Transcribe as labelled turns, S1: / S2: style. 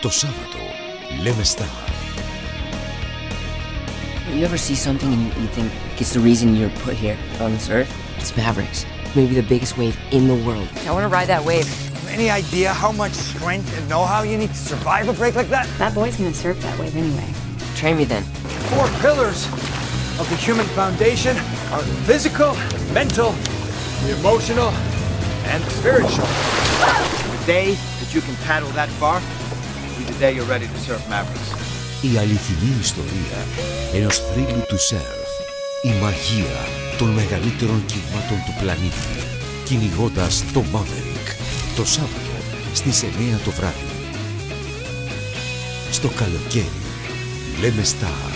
S1: Το Σάββατο λέμε Star.
S2: You ever see something and you think it's the reason you're put here on this earth? It's Mavericks. Maybe the biggest wave in the world. I want to ride that wave.
S3: Any idea how much strength and know-how you need to survive a break like that?
S4: That boy's gonna surf that wave anyway.
S2: Train me then.
S3: Four pillars of the human foundation are the physical, the mental, the emotional, and the spiritual.
S5: The day that you can paddle that far will be the day you're ready to surf Mavericks.
S1: Η αληθινή ιστορία ενός θρύλου του σερφ. Η μαγεία των μεγαλύτερων κύματων του πλανήτη. Κυνηγώντας το Maverick. Το Σάββατο στις 9 το βράδυ. Στο καλοκαίρι λέμε Star.